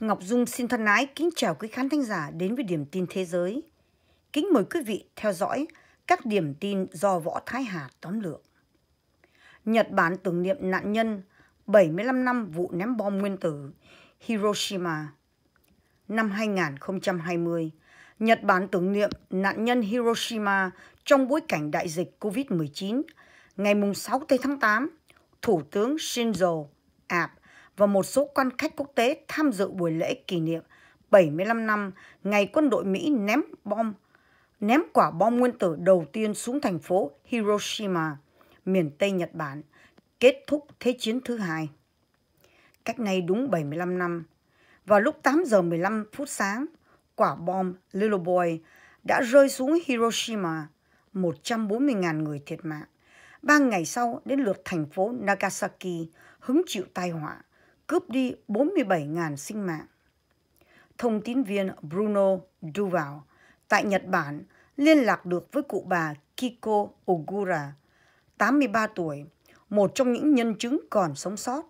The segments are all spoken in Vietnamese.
Ngọc Dung xin thân ái kính chào quý khán thính giả đến với điểm tin thế giới. Kính mời quý vị theo dõi các điểm tin do Võ Thái Hà tóm lược. Nhật Bản tưởng niệm nạn nhân 75 năm vụ ném bom nguyên tử Hiroshima. Năm 2020, Nhật Bản tưởng niệm nạn nhân Hiroshima trong bối cảnh đại dịch COVID-19. Ngày 6 tháng 8, Thủ tướng Shinzo Abe và một số quan khách quốc tế tham dự buổi lễ kỷ niệm 75 năm ngày quân đội Mỹ ném bom ném quả bom nguyên tử đầu tiên xuống thành phố Hiroshima, miền Tây Nhật Bản, kết thúc Thế chiến thứ hai. Cách nay đúng 75 năm, vào lúc 8 giờ 15 phút sáng, quả bom Little Boy đã rơi xuống Hiroshima, 140.000 người thiệt mạng. Ba ngày sau đến lượt thành phố Nagasaki hứng chịu tai họa, cướp đi 47.000 sinh mạng. Thông tin viên Bruno Duval tại Nhật Bản liên lạc được với cụ bà Kiko Ogura, 83 tuổi, một trong những nhân chứng còn sống sót.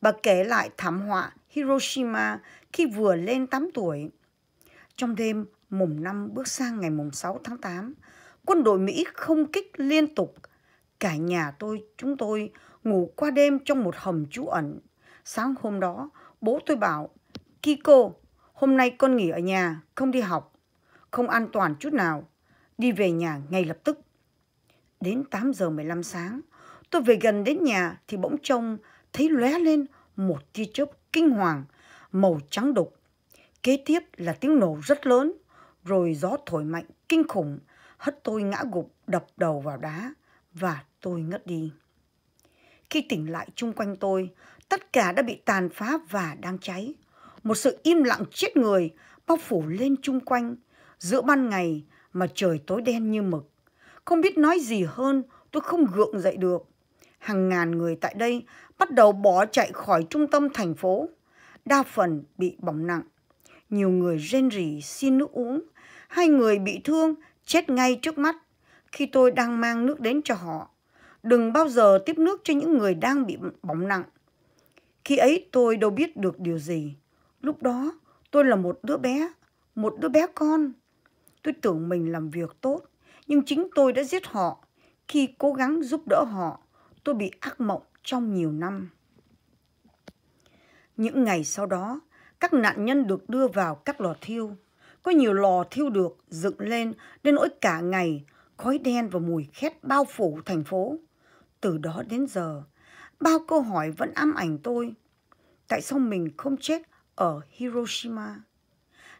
Bà kể lại thảm họa Hiroshima khi vừa lên 8 tuổi. Trong đêm mùng 5 bước sang ngày mùng 6 tháng 8, quân đội Mỹ không kích liên tục. Cả nhà tôi, chúng tôi ngủ qua đêm trong một hầm trú ẩn. Sáng hôm đó, bố tôi bảo, Kiko, hôm nay con nghỉ ở nhà, không đi học. Không an toàn chút nào. Đi về nhà ngay lập tức. Đến 8 giờ 15 sáng, tôi về gần đến nhà thì bỗng trông thấy lóe lên một tia chớp kinh hoàng, màu trắng đục. Kế tiếp là tiếng nổ rất lớn, rồi gió thổi mạnh kinh khủng, hất tôi ngã gục đập đầu vào đá và tôi ngất đi. Khi tỉnh lại chung quanh tôi, tất cả đã bị tàn phá và đang cháy. Một sự im lặng chết người bao phủ lên chung quanh. Giữa ban ngày mà trời tối đen như mực. Không biết nói gì hơn, tôi không gượng dậy được. Hàng ngàn người tại đây bắt đầu bỏ chạy khỏi trung tâm thành phố. Đa phần bị bỏng nặng. Nhiều người rên rỉ xin nước uống. Hai người bị thương chết ngay trước mắt khi tôi đang mang nước đến cho họ. Đừng bao giờ tiếp nước cho những người đang bị bỏng nặng. Khi ấy tôi đâu biết được điều gì. Lúc đó tôi là một đứa bé, một đứa bé con. Tôi tưởng mình làm việc tốt, nhưng chính tôi đã giết họ. Khi cố gắng giúp đỡ họ, tôi bị ác mộng trong nhiều năm. Những ngày sau đó, các nạn nhân được đưa vào các lò thiêu. Có nhiều lò thiêu được dựng lên đến nỗi cả ngày khói đen và mùi khét bao phủ thành phố. Từ đó đến giờ, bao câu hỏi vẫn ám ảnh tôi. Tại sao mình không chết ở Hiroshima?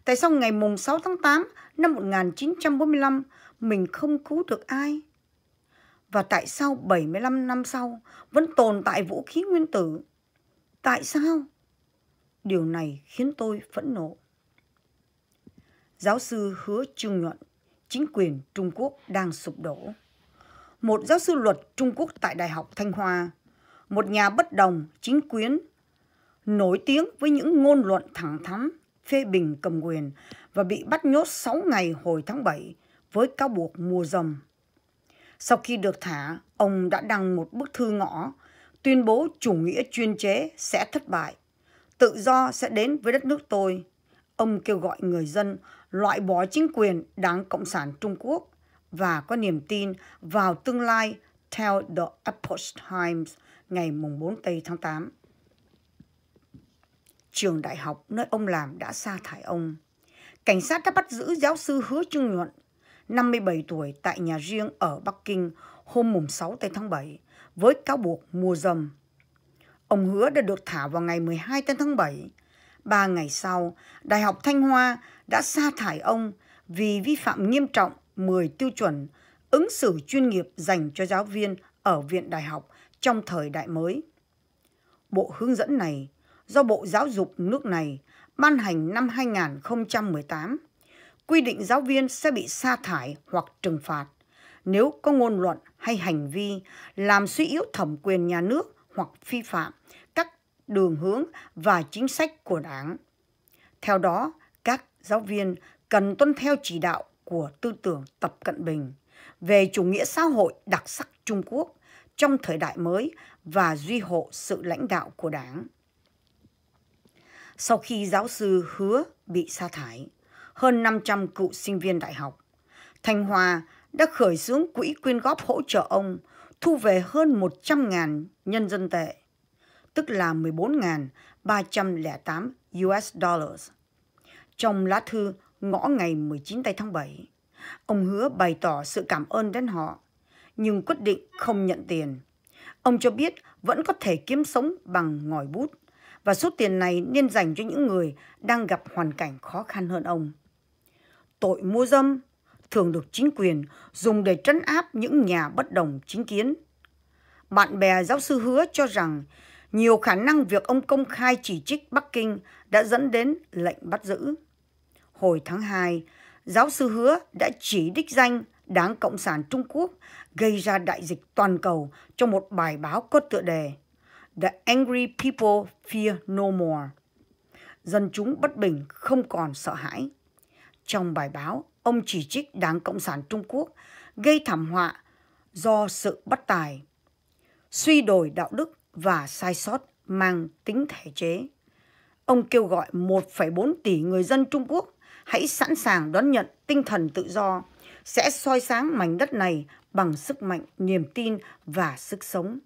Tại sao ngày mùng 6 tháng 8 năm 1945 mình không cứu được ai? Và tại sao 75 năm sau vẫn tồn tại vũ khí nguyên tử? Tại sao? Điều này khiến tôi phẫn nộ. Giáo sư hứa Trương Nhuận, chính quyền Trung Quốc đang sụp đổ. Một giáo sư luật Trung Quốc tại Đại học Thanh Hoa, một nhà bất đồng chính quyến, nổi tiếng với những ngôn luận thẳng thắn phê bình cầm quyền và bị bắt nhốt 6 ngày hồi tháng 7 với cáo buộc mua dâm. Sau khi được thả, ông đã đăng một bức thư ngõ tuyên bố chủ nghĩa chuyên chế sẽ thất bại. Tự do sẽ đến với đất nước tôi. Ông kêu gọi người dân loại bỏ chính quyền Đảng Cộng sản Trung Quốc và có niềm tin vào tương lai theo The Epoch Times ngày mùng 4 tây tháng 8 trường đại học nơi ông làm đã sa thải ông. Cảnh sát đã bắt giữ giáo sư Hứa Trung Nhuận, 57 tuổi tại nhà riêng ở Bắc Kinh hôm mùng 6 tây tháng 7 với cáo buộc mua dâm. Ông Hứa đã được thả vào ngày 12 Tây tháng 7. Ba ngày sau, Đại học Thanh Hoa đã sa thải ông vì vi phạm nghiêm trọng 10 tiêu chuẩn ứng xử chuyên nghiệp dành cho giáo viên ở viện đại học trong thời đại mới. Bộ hướng dẫn này do Bộ Giáo dục nước này ban hành năm 2018 quy định giáo viên sẽ bị sa thải hoặc trừng phạt nếu có ngôn luận hay hành vi làm suy yếu thẩm quyền nhà nước hoặc vi phạm các đường hướng và chính sách của đảng. Theo đó, các giáo viên cần tuân theo chỉ đạo của tư tưởng Tập Cận Bình về chủ nghĩa xã hội đặc sắc Trung Quốc trong thời đại mới và duy hộ sự lãnh đạo của đảng. Sau khi giáo sư hứa bị sa thải, hơn 500 cựu sinh viên đại học, Thanh Hòa đã khởi xướng quỹ quyên góp hỗ trợ ông thu về hơn 100.000 nhân dân tệ, tức là 14.308 US dollars. Trong lá thư ngõ ngày 19 tây tháng 7, ông hứa bày tỏ sự cảm ơn đến họ, nhưng quyết định không nhận tiền. Ông cho biết vẫn có thể kiếm sống bằng ngòi bút và số tiền này nên dành cho những người đang gặp hoàn cảnh khó khăn hơn ông. Tội mua dâm thường được chính quyền dùng để trấn áp những nhà bất đồng chính kiến. Bạn bè giáo sư hứa cho rằng nhiều khả năng việc ông công khai chỉ trích Bắc Kinh đã dẫn đến lệnh bắt giữ. Hồi tháng 2, giáo sư hứa đã chỉ đích danh Đảng Cộng sản Trung Quốc gây ra đại dịch toàn cầu trong một bài báo có tựa đề The Angry People Fear No More. Dân chúng bất bình không còn sợ hãi. Trong bài báo, ông chỉ trích Đảng Cộng sản Trung Quốc gây thảm họa do sự bất tài, suy đổi đạo đức và sai sót mang tính thể chế. Ông kêu gọi 1,4 tỷ người dân Trung Quốc hãy sẵn sàng đón nhận tinh thần tự do, sẽ soi sáng mảnh đất này bằng sức mạnh, niềm tin và sức sống.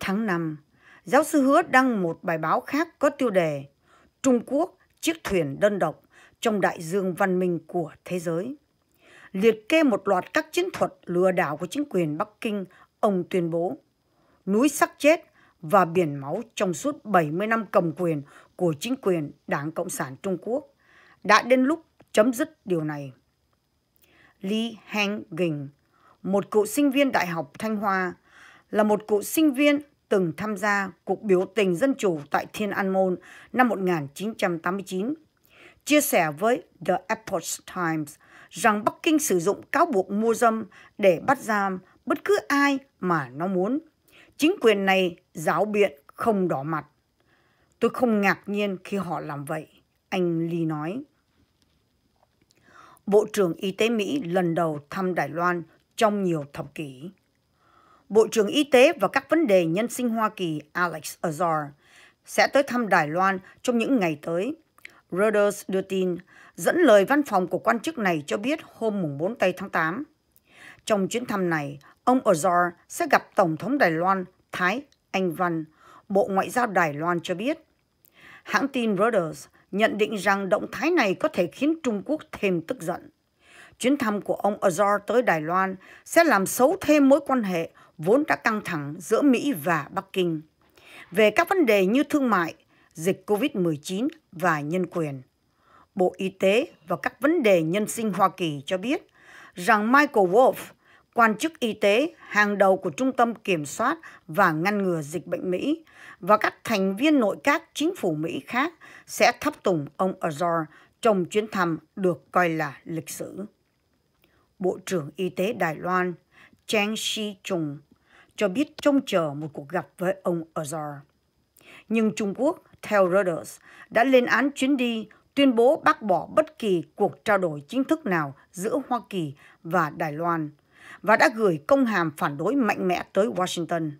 Tháng 5, giáo sư hứa đăng một bài báo khác có tiêu đề Trung Quốc, chiếc thuyền đơn độc trong đại dương văn minh của thế giới. Liệt kê một loạt các chiến thuật lừa đảo của chính quyền Bắc Kinh, ông tuyên bố núi sắc chết và biển máu trong suốt 70 năm cầm quyền của chính quyền Đảng Cộng sản Trung Quốc. Đã đến lúc chấm dứt điều này. Lee Hang Ging, một cựu sinh viên Đại học Thanh Hoa, là một cựu sinh viên từng tham gia cuộc biểu tình dân chủ tại Thiên An Môn năm 1989 chia sẻ với The Epoch Times rằng Bắc Kinh sử dụng cáo buộc mua dâm để bắt giam bất cứ ai mà nó muốn. Chính quyền này giáo biện không đỏ mặt. Tôi không ngạc nhiên khi họ làm vậy, anh Lee nói. Bộ trưởng Y tế Mỹ lần đầu thăm Đài Loan trong nhiều thập kỷ. Bộ trưởng Y tế và các vấn đề nhân sinh Hoa Kỳ Alex Azar sẽ tới thăm Đài Loan trong những ngày tới Reuters đưa tin, dẫn lời văn phòng của quan chức này cho biết hôm 4 tây tháng 8. Trong chuyến thăm này, ông Azar sẽ gặp Tổng thống Đài Loan Thái Anh Văn, Bộ Ngoại giao Đài Loan cho biết. Hãng tin Reuters nhận định rằng động thái này có thể khiến Trung Quốc thêm tức giận. Chuyến thăm của ông Azar tới Đài Loan sẽ làm xấu thêm mối quan hệ vốn đã căng thẳng giữa Mỹ và Bắc Kinh. Về các vấn đề như thương mại, dịch COVID-19 và nhân quyền. Bộ Y tế và các vấn đề nhân sinh Hoa Kỳ cho biết rằng Michael Wolff, quan chức y tế hàng đầu của Trung tâm Kiểm soát và Ngăn ngừa Dịch bệnh Mỹ và các thành viên nội các chính phủ Mỹ khác sẽ thắp tùng ông Azar trong chuyến thăm được coi là lịch sử. Bộ trưởng Y tế Đài Loan Chang Shi-chung cho biết trông chờ một cuộc gặp với ông Azar. Nhưng Trung Quốc theo Reuters, đã lên án chuyến đi tuyên bố bác bỏ bất kỳ cuộc trao đổi chính thức nào giữa Hoa Kỳ và Đài Loan và đã gửi công hàm phản đối mạnh mẽ tới Washington.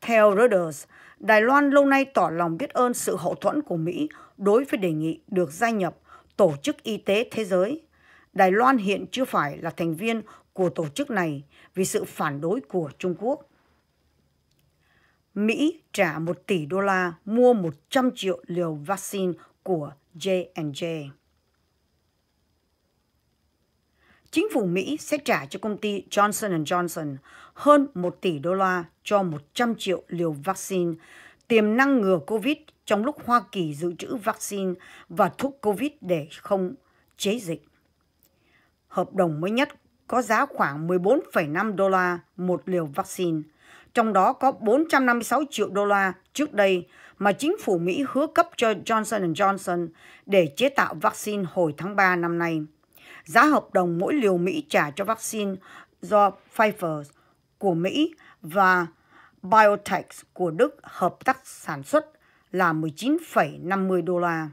Theo Reuters, Đài Loan lâu nay tỏ lòng biết ơn sự hậu thuẫn của Mỹ đối với đề nghị được gia nhập Tổ chức Y tế Thế giới. Đài Loan hiện chưa phải là thành viên của tổ chức này vì sự phản đối của Trung Quốc. Mỹ trả 1 tỷ đô la mua 100 triệu liều vaccine của J&J. Chính phủ Mỹ sẽ trả cho công ty Johnson Johnson hơn 1 tỷ đô la cho 100 triệu liều vaccine tiềm năng ngừa COVID trong lúc Hoa Kỳ dự trữ vaccine và thuốc COVID để không chế dịch. Hợp đồng mới nhất có giá khoảng 14,5 đô la một liều vaccine – trong đó có 456 triệu đô la trước đây mà chính phủ Mỹ hứa cấp cho Johnson Johnson để chế tạo vaccine hồi tháng 3 năm nay. Giá hợp đồng mỗi liều Mỹ trả cho vaccine do Pfizer của Mỹ và BioNTech của Đức hợp tác sản xuất là 19,50 đô la.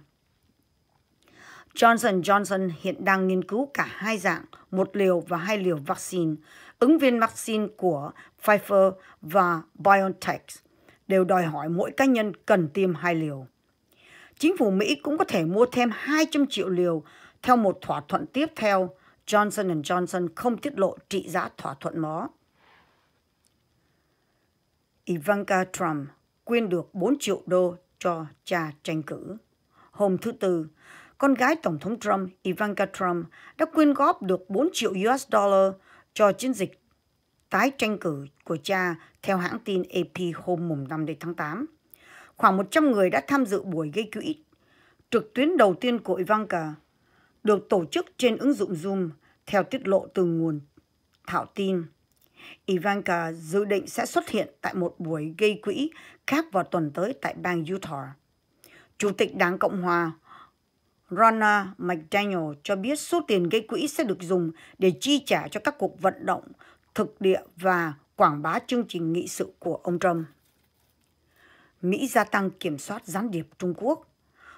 Johnson Johnson hiện đang nghiên cứu cả hai dạng, một liều và hai liều vaccine. Ứng viên vaccine của Pfizer và BioNTech đều đòi hỏi mỗi cá nhân cần tiêm hai liều. Chính phủ Mỹ cũng có thể mua thêm 200 triệu liều theo một thỏa thuận tiếp theo. Johnson Johnson không tiết lộ trị giá thỏa thuận đó. Ivanka Trump quyên được 4 triệu đô cho cha tranh cử. Hôm thứ Tư, con gái Tổng thống Trump, Ivanka Trump, đã quyên góp được 4 triệu US dollar cho chiến dịch tái tranh cử của cha theo hãng tin AP hôm mùng 5 tháng 8. Khoảng 100 người đã tham dự buổi gây quỹ trực tuyến đầu tiên của Ivanka, được tổ chức trên ứng dụng Zoom theo tiết lộ từ nguồn Thảo tin. Ivanka dự định sẽ xuất hiện tại một buổi gây quỹ khác vào tuần tới tại bang Utah. Chủ tịch Đảng Cộng Hòa Ronna McDaniel cho biết số tiền gây quỹ sẽ được dùng để chi trả cho các cuộc vận động thực địa và quảng bá chương trình nghị sự của ông Trump. Mỹ gia tăng kiểm soát gián điệp Trung Quốc,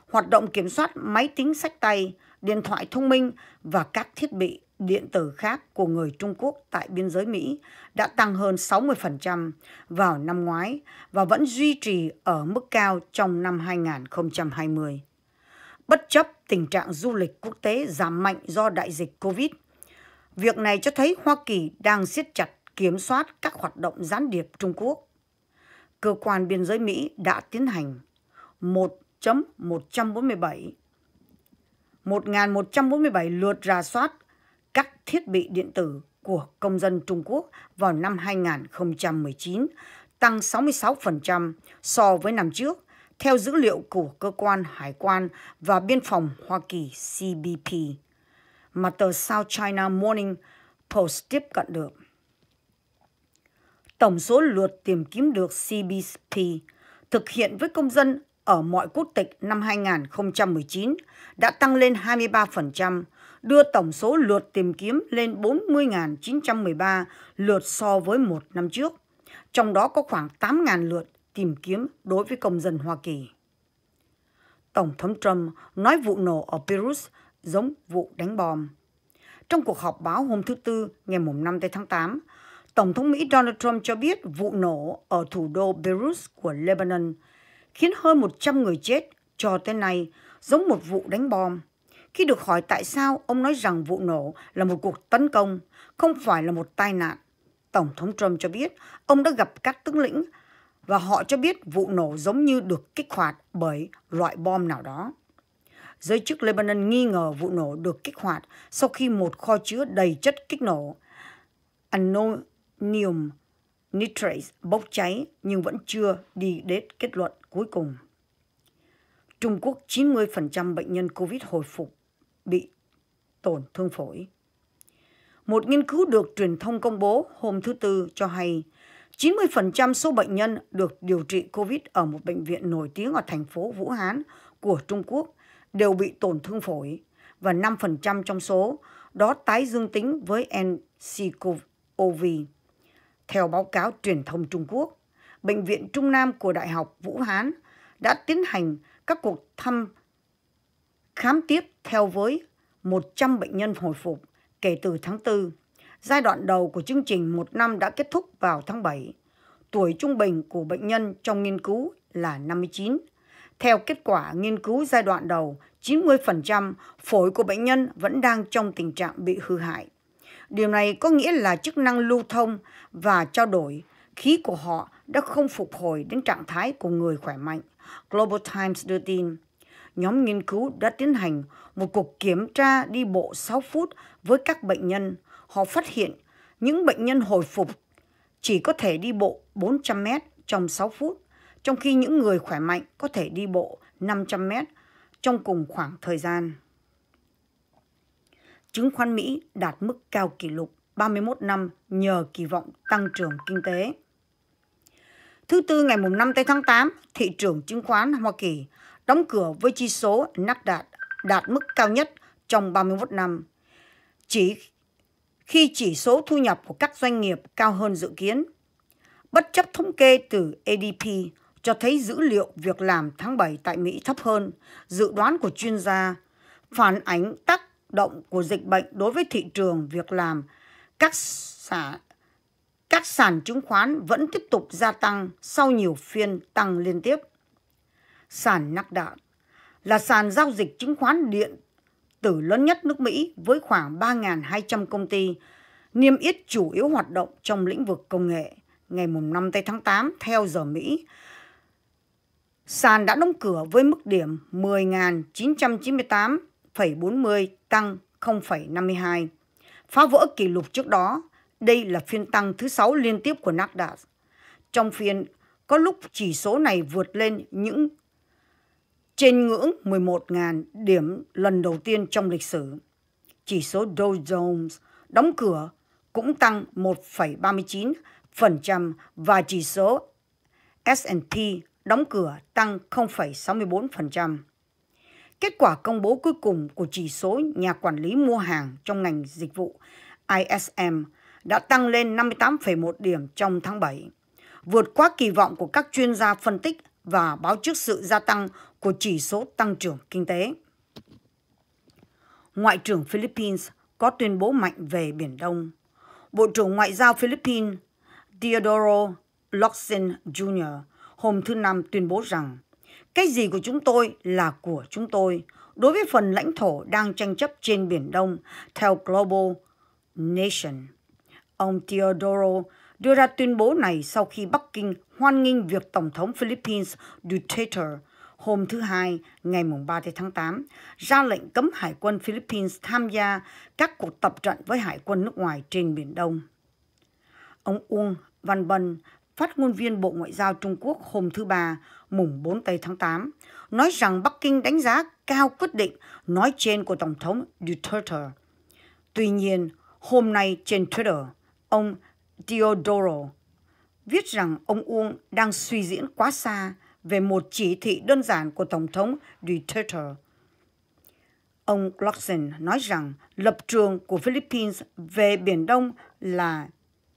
hoạt động kiểm soát máy tính sách tay, điện thoại thông minh và các thiết bị điện tử khác của người Trung Quốc tại biên giới Mỹ đã tăng hơn 60% vào năm ngoái và vẫn duy trì ở mức cao trong năm 2020. Bất chấp tình trạng du lịch quốc tế giảm mạnh do đại dịch COVID, việc này cho thấy Hoa Kỳ đang siết chặt kiểm soát các hoạt động gián điệp Trung Quốc. Cơ quan biên giới Mỹ đã tiến hành 1.147 1.147 lượt rà soát các thiết bị điện tử của công dân Trung Quốc vào năm 2019, tăng 66% so với năm trước, theo dữ liệu của Cơ quan Hải quan và Biên phòng Hoa Kỳ CBP, mà tờ South China Morning Post tiếp cận được. Tổng số lượt tìm kiếm được CBP thực hiện với công dân ở mọi quốc tịch năm 2019 đã tăng lên 23%, đưa tổng số lượt tìm kiếm lên 40.913 lượt so với một năm trước. Trong đó có khoảng 8.000 lượt tìm kiếm đối với công dân Hoa Kỳ. Tổng thống Trump nói vụ nổ ở Beirut giống vụ đánh bom. Trong cuộc họp báo hôm thứ Tư ngày 5 tháng 8, Tổng thống Mỹ Donald Trump cho biết vụ nổ ở thủ đô Beirut của Lebanon khiến hơn 100 người chết cho tới nay giống một vụ đánh bom. Khi được hỏi tại sao ông nói rằng vụ nổ là một cuộc tấn công, không phải là một tai nạn, Tổng thống Trump cho biết ông đã gặp các tướng lĩnh và họ cho biết vụ nổ giống như được kích hoạt bởi loại bom nào đó. Giới chức Lebanon nghi ngờ vụ nổ được kích hoạt sau khi một kho chứa đầy chất kích nổ Anonium nitrate bốc cháy nhưng vẫn chưa đi đến kết luận cuối cùng. Trung Quốc 90% bệnh nhân COVID hồi phục bị tổn thương phổi. Một nghiên cứu được truyền thông công bố hôm thứ Tư cho hay 90% số bệnh nhân được điều trị COVID ở một bệnh viện nổi tiếng ở thành phố Vũ Hán của Trung Quốc đều bị tổn thương phổi và 5% trong số đó tái dương tính với nCoV. Theo báo cáo truyền thông Trung Quốc, Bệnh viện Trung Nam của Đại học Vũ Hán đã tiến hành các cuộc thăm khám tiếp theo với 100 bệnh nhân hồi phục kể từ tháng 4. Giai đoạn đầu của chương trình một năm đã kết thúc vào tháng 7. Tuổi trung bình của bệnh nhân trong nghiên cứu là 59. Theo kết quả nghiên cứu giai đoạn đầu, 90% phổi của bệnh nhân vẫn đang trong tình trạng bị hư hại. Điều này có nghĩa là chức năng lưu thông và trao đổi khí của họ đã không phục hồi đến trạng thái của người khỏe mạnh. Global Times đưa tin, nhóm nghiên cứu đã tiến hành một cuộc kiểm tra đi bộ 6 phút với các bệnh nhân. Họ phát hiện những bệnh nhân hồi phục chỉ có thể đi bộ 400 mét trong 6 phút, trong khi những người khỏe mạnh có thể đi bộ 500 mét trong cùng khoảng thời gian. Chứng khoán Mỹ đạt mức cao kỷ lục 31 năm nhờ kỳ vọng tăng trưởng kinh tế. Thứ Tư ngày 5 tháng 8, thị trường chứng khoán Hoa Kỳ đóng cửa với chỉ số Nasdaq đạt mức cao nhất trong 31 năm. Chỉ khi chỉ số thu nhập của các doanh nghiệp cao hơn dự kiến. Bất chấp thống kê từ ADP cho thấy dữ liệu việc làm tháng 7 tại Mỹ thấp hơn dự đoán của chuyên gia, phản ánh tác động của dịch bệnh đối với thị trường việc làm các xã các sàn chứng khoán vẫn tiếp tục gia tăng sau nhiều phiên tăng liên tiếp. Sàn Nasdaq là sàn giao dịch chứng khoán điện tử lớn nhất nước Mỹ với khoảng 3.200 công ty, niêm yết chủ yếu hoạt động trong lĩnh vực công nghệ. Ngày 5 tháng 8 theo giờ Mỹ, sàn đã đóng cửa với mức điểm 0,40 tăng 0,52. Phá vỡ kỷ lục trước đó, đây là phiên tăng thứ sáu liên tiếp của Nasdaq. Trong phiên, có lúc chỉ số này vượt lên những trên ngưỡng 11.000 điểm lần đầu tiên trong lịch sử. Chỉ số Dow Jones đóng cửa cũng tăng 1,39% và chỉ số S&P đóng cửa tăng 0,64%. Kết quả công bố cuối cùng của chỉ số nhà quản lý mua hàng trong ngành dịch vụ ISM đã tăng lên 58,1 điểm trong tháng 7, vượt quá kỳ vọng của các chuyên gia phân tích và báo trước sự gia tăng của chỉ số tăng trưởng kinh tế. Ngoại trưởng Philippines có tuyên bố mạnh về Biển Đông. Bộ trưởng Ngoại giao Philippines Teodoro Locsin Jr. hôm thứ Năm tuyên bố rằng cái gì của chúng tôi là của chúng tôi đối với phần lãnh thổ đang tranh chấp trên Biển Đông theo Global Nation. Ông Teodoro đưa ra tuyên bố này sau khi Bắc Kinh hoan nghênh việc Tổng thống Philippines Duterte hôm thứ Hai, ngày 3 tháng 8, ra lệnh cấm Hải quân Philippines tham gia các cuộc tập trận với Hải quân nước ngoài trên Biển Đông. Ông Uông Văn Bân, phát ngôn viên Bộ Ngoại giao Trung Quốc hôm thứ Ba, mùng 4 tây tháng 8, nói rằng Bắc Kinh đánh giá cao quyết định nói trên của Tổng thống Duterte. Tuy nhiên, hôm nay trên Twitter, ông Diodoro viết rằng ông Uông đang suy diễn quá xa về một chỉ thị đơn giản của Tổng thống Duterte. Ông Clarkson nói rằng lập trường của Philippines về Biển Đông là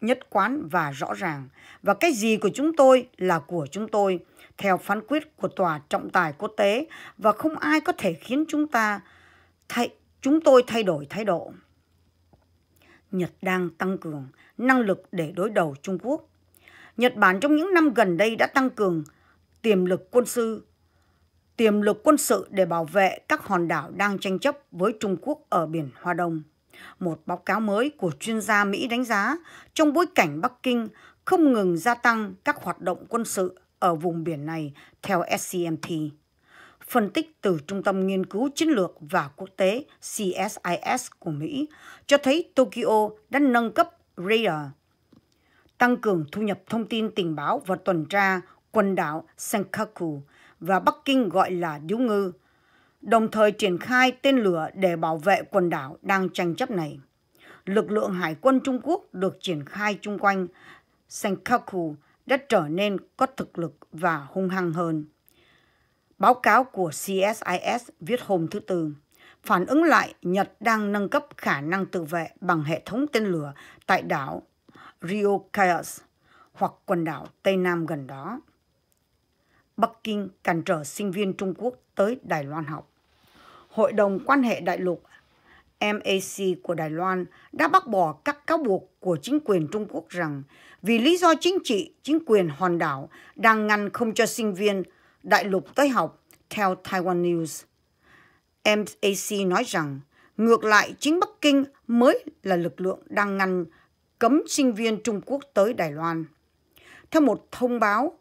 nhất quán và rõ ràng và cái gì của chúng tôi là của chúng tôi, theo phán quyết của tòa trọng tài quốc tế, và không ai có thể khiến chúng ta thay, chúng tôi thay đổi thái độ. Nhật đang tăng cường năng lực để đối đầu Trung Quốc. Nhật Bản trong những năm gần đây đã tăng cường tiềm lực quân sự, tiềm lực quân sự để bảo vệ các hòn đảo đang tranh chấp với Trung Quốc ở biển Hoa Đông. Một báo cáo mới của chuyên gia Mỹ đánh giá trong bối cảnh Bắc Kinh không ngừng gia tăng các hoạt động quân sự ở vùng biển này theo SCMT Phân tích từ Trung tâm Nghiên cứu Chiến lược và Quốc tế CSIS của Mỹ cho thấy Tokyo đã nâng cấp radar, tăng cường thu nhập thông tin tình báo và tuần tra quần đảo Senkaku và Bắc Kinh gọi là Điếu Ngư, đồng thời triển khai tên lửa để bảo vệ quần đảo đang tranh chấp này. Lực lượng hải quân Trung Quốc được triển khai chung quanh Senkaku đã trở nên có thực lực và hung hăng hơn. Báo cáo của CSIS viết hôm thứ Tư, phản ứng lại Nhật đang nâng cấp khả năng tự vệ bằng hệ thống tên lửa tại đảo Ryukyu hoặc quần đảo Tây Nam gần đó. Bắc Kinh cản trở sinh viên Trung Quốc tới Đài Loan học. Hội đồng quan hệ đại lục MAC của Đài Loan đã bác bỏ các cáo buộc của chính quyền Trung Quốc rằng vì lý do chính trị, chính quyền hòn đảo đang ngăn không cho sinh viên đại lục tới học, theo Taiwan News. MAC nói rằng, ngược lại chính Bắc Kinh mới là lực lượng đang ngăn cấm sinh viên Trung Quốc tới Đài Loan. Theo một thông báo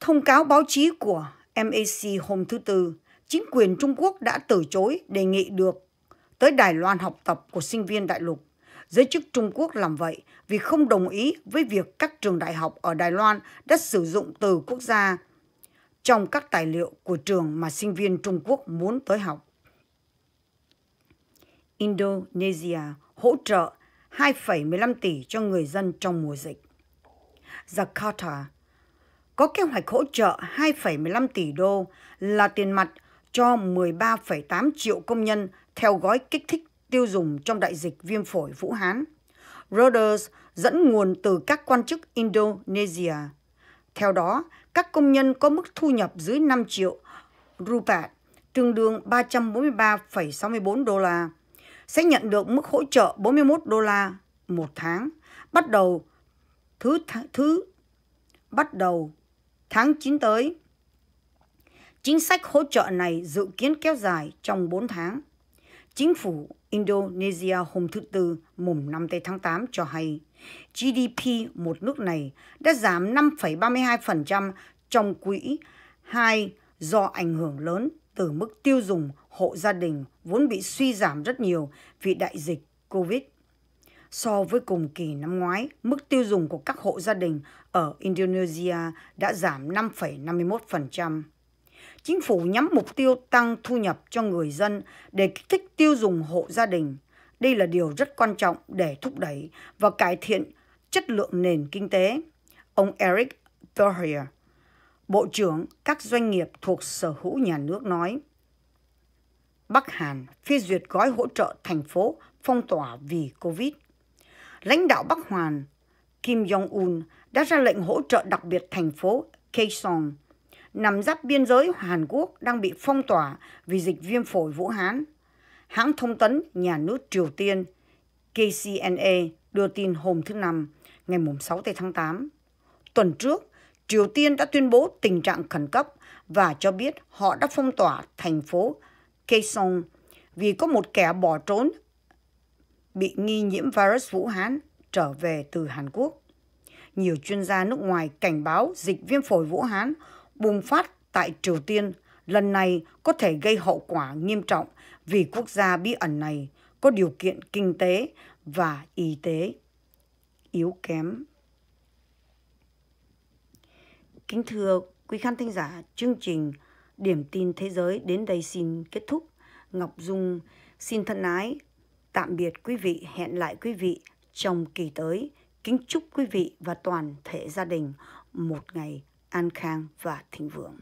Thông cáo báo chí của MAC hôm thứ Tư, chính quyền Trung Quốc đã từ chối đề nghị được tới Đài Loan học tập của sinh viên đại lục. Giới chức Trung Quốc làm vậy vì không đồng ý với việc các trường đại học ở Đài Loan đã sử dụng từ quốc gia trong các tài liệu của trường mà sinh viên Trung Quốc muốn tới học. Indonesia hỗ trợ 2,15 tỷ cho người dân trong mùa dịch. Jakarta có kế hoạch hỗ trợ 2,15 tỷ đô là tiền mặt cho 13,8 triệu công nhân theo gói kích thích tiêu dùng trong đại dịch viêm phổi Vũ Hán. Reuters dẫn nguồn từ các quan chức Indonesia. Theo đó, các công nhân có mức thu nhập dưới 5 triệu rupiah, tương đương 343,64 đô la, sẽ nhận được mức hỗ trợ 41 đô la một tháng, bắt đầu thứ th thứ bắt đầu tháng 9 tới. Chính sách hỗ trợ này dự kiến kéo dài trong 4 tháng. Chính phủ Indonesia hôm thứ Tư, mùng 5 tháng 8 cho hay GDP một nước này đã giảm 5,32% trong quỹ 2 do ảnh hưởng lớn từ mức tiêu dùng hộ gia đình vốn bị suy giảm rất nhiều vì đại dịch COVID. So với cùng kỳ năm ngoái, mức tiêu dùng của các hộ gia đình ở Indonesia đã giảm 5,51%. Chính phủ nhắm mục tiêu tăng thu nhập cho người dân để kích thích tiêu dùng hộ gia đình. Đây là điều rất quan trọng để thúc đẩy và cải thiện chất lượng nền kinh tế. Ông Eric Thohir, Bộ trưởng các doanh nghiệp thuộc sở hữu nhà nước nói. Bắc Hàn phê duyệt gói hỗ trợ thành phố phong tỏa vì Covid. Lãnh đạo Bắc Hoàn Kim Jong-un đã ra lệnh hỗ trợ đặc biệt thành phố Kaesong nằm giáp biên giới Hàn Quốc đang bị phong tỏa vì dịch viêm phổi Vũ Hán. Hãng thông tấn nhà nước Triều Tiên KCNA đưa tin hôm thứ Năm, ngày 6 tháng 8. Tuần trước, Triều Tiên đã tuyên bố tình trạng khẩn cấp và cho biết họ đã phong tỏa thành phố Kaesong vì có một kẻ bỏ trốn bị nghi nhiễm virus Vũ Hán trở về từ Hàn Quốc. Nhiều chuyên gia nước ngoài cảnh báo dịch viêm phổi Vũ Hán bùng phát tại Triều Tiên lần này có thể gây hậu quả nghiêm trọng vì quốc gia bí ẩn này có điều kiện kinh tế và y tế yếu kém. Kính thưa quý khán thính giả, chương trình Điểm tin thế giới đến đây xin kết thúc. Ngọc Dung xin thân ái tạm biệt quý vị, hẹn lại quý vị trong kỳ tới. Kính chúc quý vị và toàn thể gia đình một ngày an khang và thịnh vượng.